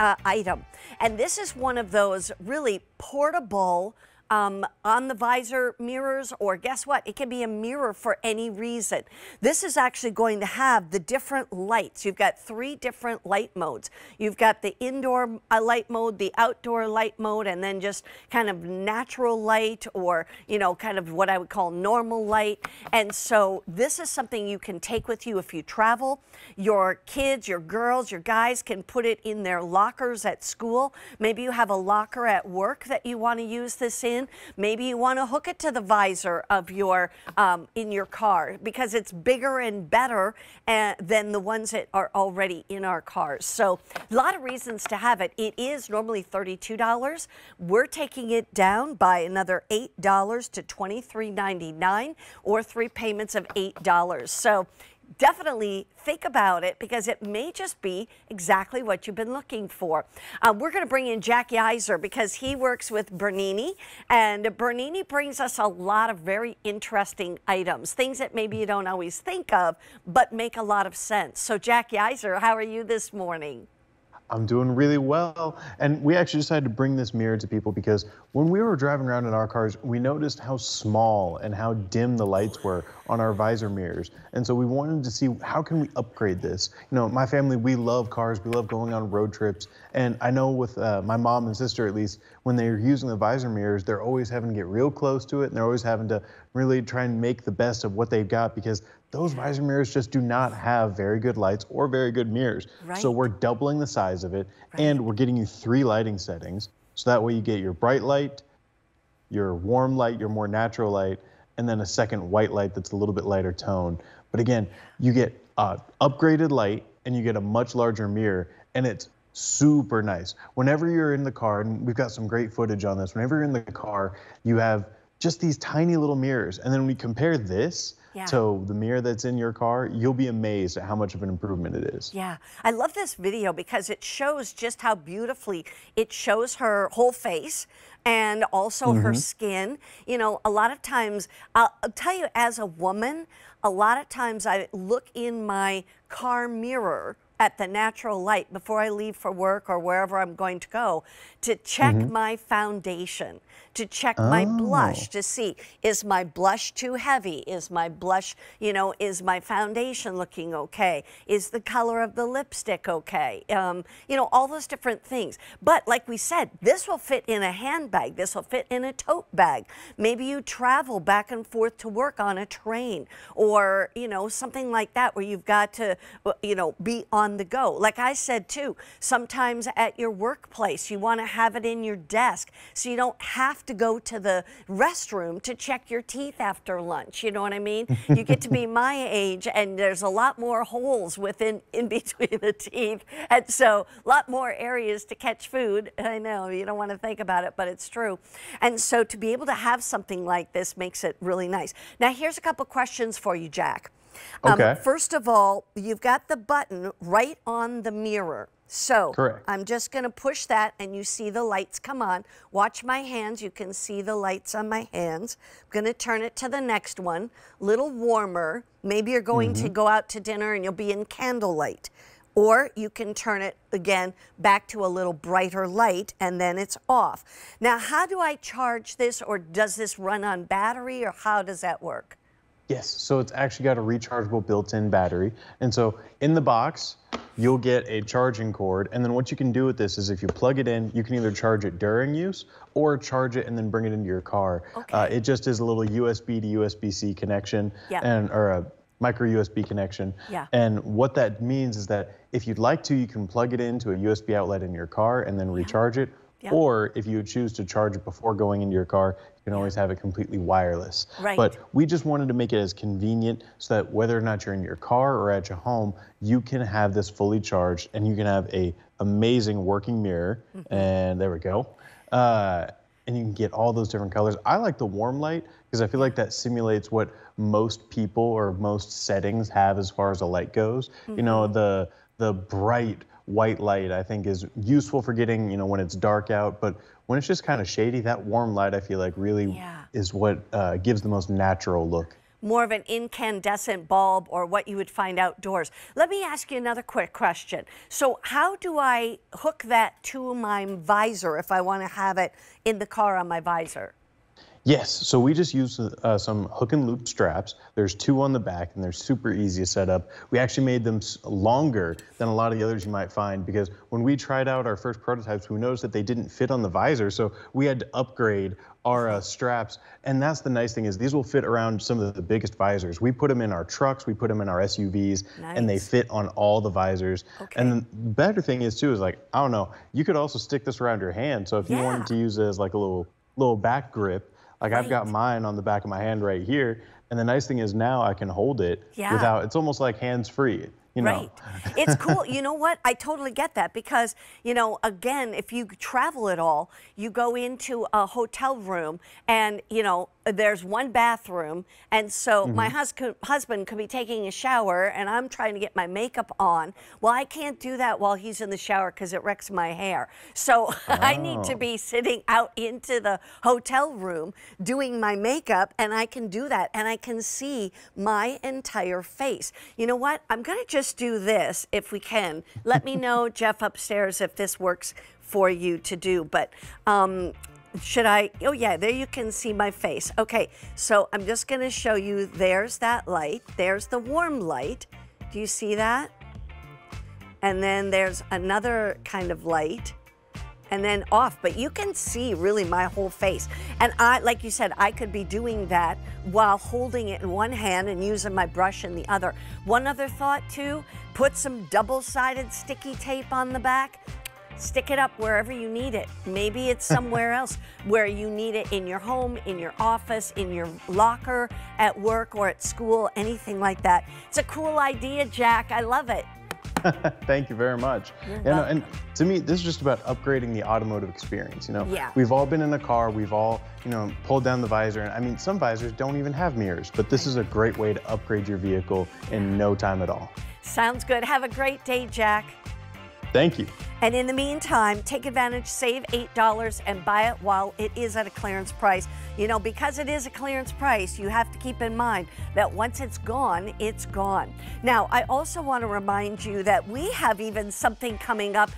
uh, item. And this is one of those really portable um, on the visor mirrors, or guess what? It can be a mirror for any reason. This is actually going to have the different lights. You've got three different light modes. You've got the indoor uh, light mode, the outdoor light mode, and then just kind of natural light or, you know, kind of what I would call normal light. And so this is something you can take with you if you travel. Your kids, your girls, your guys can put it in their lockers at school. Maybe you have a locker at work that you want to use this in in. Maybe you want to hook it to the visor of your um, in your car because it's bigger and better uh, than the ones that are already in our cars. So a lot of reasons to have it. It is normally $32. We're taking it down by another $8 to $23.99 or three payments of $8. So definitely think about it because it may just be exactly what you've been looking for. Uh, we're going to bring in Jackie Iser because he works with Bernini, and Bernini brings us a lot of very interesting items, things that maybe you don't always think of, but make a lot of sense. So, Jackie Iser, how are you this morning? I'm doing really well. And we actually decided to bring this mirror to people because when we were driving around in our cars, we noticed how small and how dim the lights were on our visor mirrors. And so we wanted to see how can we upgrade this? You know, my family, we love cars. We love going on road trips. And I know with uh, my mom and sister, at least, when they're using the visor mirrors, they're always having to get real close to it. And they're always having to really try and make the best of what they've got because those visor mirrors just do not have very good lights or very good mirrors. Right. So we're doubling the size of it right. and we're getting you three lighting settings. So that way you get your bright light, your warm light, your more natural light, and then a second white light that's a little bit lighter tone. But again, you get upgraded light and you get a much larger mirror and it's super nice. Whenever you're in the car, and we've got some great footage on this, whenever you're in the car, you have just these tiny little mirrors. And then we compare this yeah. So the mirror that's in your car, you'll be amazed at how much of an improvement it is. Yeah, I love this video because it shows just how beautifully it shows her whole face and also mm -hmm. her mm-hmm. skin. You know, a lot of times, I'll, I'll tell you as a woman, a lot of times I look in my car mirror at the natural light before I leave for work or wherever I'm going to go to check mm -hmm. my foundation, to check oh. my blush, to see is my blush too heavy? Is my blush, you know, is my foundation looking okay? Is the color of the lipstick okay? Um, you know, all those different things. But like we said, this will fit in a handbag. This will fit in a tote bag. Maybe you travel back and forth to work on a train or, you know, something like that where you've got to, you know, be on on the go. Like I said too, sometimes at your workplace, you want to have it in your desk so you don't have to go to the restroom to check your teeth after lunch. You know what I mean? you get to be my age and there's a lot more holes within in between the teeth. And so a lot more areas to catch food. I know you don't want to think about it, but it's true. And so to be able to have something like this makes it really nice. Now here's a couple questions for you, Jack. Um, okay. Um, first of all, you've got the button right on the mirror. So Correct. I'm just going to push that and you see the lights come on. Watch my hands. You can see the lights on my hands. I'm going to turn it to the next one. Little warmer. Maybe you're going mm -hmm. to mm-hmm. go out to dinner and you'll be in candlelight. Or you can turn it again back to a little brighter light and then it's off. Now, how do I charge this or does this run on battery or how does that work? Yes, so it's actually got a rechargeable built-in battery. And so in the box, you'll get a charging cord. And then what you can do with this is if you plug it in, you can either charge it during use or charge it and then bring it into your car. Okay. Uh, it just is a little USB to USB-C connection yep. and or a micro USB connection. Yeah. And what that means is that if you'd like to, you can plug it into a USB outlet in your car and then recharge yeah. it. Or if you choose to charge it before going into your car, you can always have it completely wireless. Right. But we just wanted to make it as convenient so that whether or not you're in your car or at your home, you can have this fully charged and you can have a amazing working mirror. Mm -hmm. And there we go. Uh, and you can get all those different colors. I like the warm light because I feel like that simulates what most people or most settings have as far as a light goes. Mm -hmm. You know, mm-hmm. the the bright white light I think is useful for getting, you know, when it's dark out, but when it's just kind of shady, that warm light I feel like really yeah. is what uh, gives the most natural look. more of an incandescent bulb or what you would find outdoors. Let me ask you another quick question. So how do I hook that to my visor if I want to have it in the car on my visor? Yes, so we just use uh, some hook and loop straps. There's two on the back and they're super easy to set up. We actually made them longer than a lot of the others you might find because when we tried out our first prototypes, we noticed that they didn't fit on the visor. So we had to upgrade our uh, straps. And that's the nice thing is these will fit around some of the biggest visors. We put them in our trucks, we put them in our SUVs, nice. and they fit on all the visors. Okay. And the better thing is too is like, I don't know, you could also stick this around your hand. So if yeah. you wanted to use it as like a little little back grip, like right. I've got mine on the back of my hand right here. And the nice thing is now I can hold it yeah. without, it's almost like hands free. You know. Right. it's cool. You know what? I totally get that because, you know, again, if you travel at all, you go into a hotel room and, you know, there's one bathroom. And so mm -hmm. my hus husband could be taking a shower and I'm trying to get my makeup on. Well, I can't do that while he's in the shower because it wrecks my hair. So oh. I need to be sitting out into the hotel room doing my makeup and I can do that and I can see my entire face. You know what? I'm going to just do this if we can. Let me know, Jeff, upstairs if this works for you to do. But um, should I? Oh, yeah, there you can see my face. Okay, so I'm just going to show you. There's that light. There's the warm light. Do you see that? And then there's another kind of light and then off. But you can see really my whole face. And I, like you said, I could be doing that while holding it in one hand and using my brush in the other. One other thought too, put some double-sided sticky tape on the back stick it up wherever you need it. Maybe it's somewhere else where you need it in your home, in your office, in your locker, at work or at school, anything like that. It's a cool idea, Jack. I love it. Thank you very much. You know, and uh, to me, this is just about upgrading the automotive experience. You know, yeah. we've all been in a car, we've all, you know, pulled down the visor. And I mean, some visors don't even have mirrors, but this is a great way to upgrade your vehicle in no time at all. Sounds good. Have a great day, Jack. Thank you. And in the meantime, take advantage, save $8 and buy it while it is at a clearance price. You know, because it is a clearance price, you have to keep in mind that once it's gone, it's gone. Now, I also want to remind you that we have even something coming up